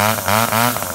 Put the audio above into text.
Ah! ah, ah. ah.